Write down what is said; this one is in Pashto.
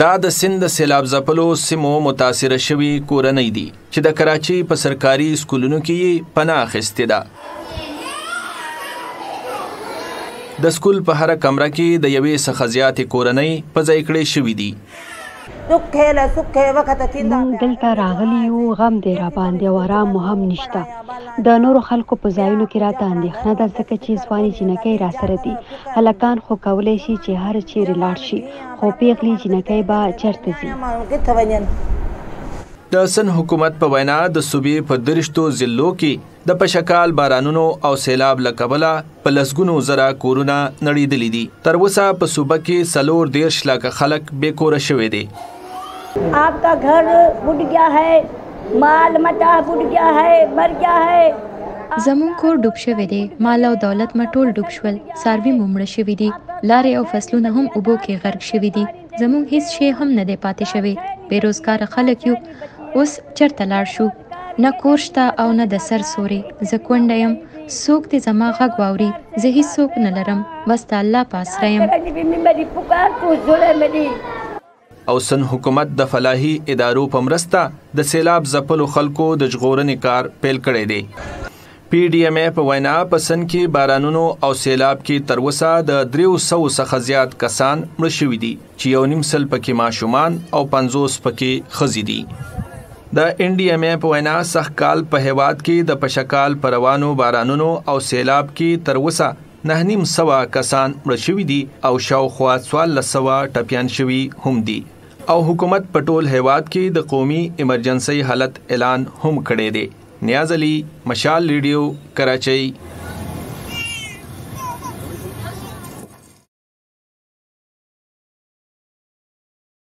دا د سند د سیلاب ځپلو سیمو متاثره شوي کورنۍ دي چې د کراچۍ په سرکاري سکولونو کې یې پناه اخیستې ده د سکول په هره کمره کې د یوې څخه زیاتې کورنۍ په ځای کړې شوې دي مونږ دلته راغلي یو، غم دی راباندې او ارام مو هم نشته. د نورو خلکو په ځایونو کې راته اندېښنه ده، ځکه چې ځوانې جینکۍ راسره دي. هلکان خو کولای شي چې هر چېرې لاړ شي، خو پېغلې جینکۍ به چېرته ځي؟ د سند حکومت په وینا، د صوبې په دېرشتو ضلعو کې د پشکال بارانونو او سیلاب له کبله په لسګونو زره کورونه نړیدلي دي تر اوسه په صوبه کې څلور دیرش لاکه خلک بې کوره شوي دي آپ کا گھر بوډ گیا ہے مال متا بوډ گیا ہے مر گیا ہے زمون کور ډوب شوی دی مال او دولت مټول ډوب شول ساروی ممړ شوی دی لارې او فصلونه هم اوبو کې غرق شوی دي زموږ هیڅ شی هم نه دی پاتې شوی، بې روزګاره خلک یو، اوس چرته لاړ شو؟ نه کور شته او نه د سر سوری، زه کونډه یم، څوک دې زما غږ واوري، زه هیڅوک نه لرم، بس د الله په اسره یم. او سند حکومت د فلاحي ادارو په مرسته د سیلاب ځپلو خلکو د ژغورنې کار پیل کړی دی. پي ډي ایم اې په وینا په سند کې بارانونو او سیلاب کې تر اوسه د دریو سوو څخه زیات کسان مړه شوي دي چې یو نیم سل پکې ماشومان او پنځوس پکې ښځې دي د ان ډي ایم اې په وینا سخت کال په هیواد کې د پشکال پر روانو بارانونو او سیلاب کې تر اوسه نه نیم سوه کسان مړه شوي دي او شاوخوا څوارلس سوه ټپیان شوي هم دي او حکومت په ټول هیواد کې د قومي ایمرجنسۍ حالت اعلان هم کړی دی نیاز علی مشال ریډیو کراچۍ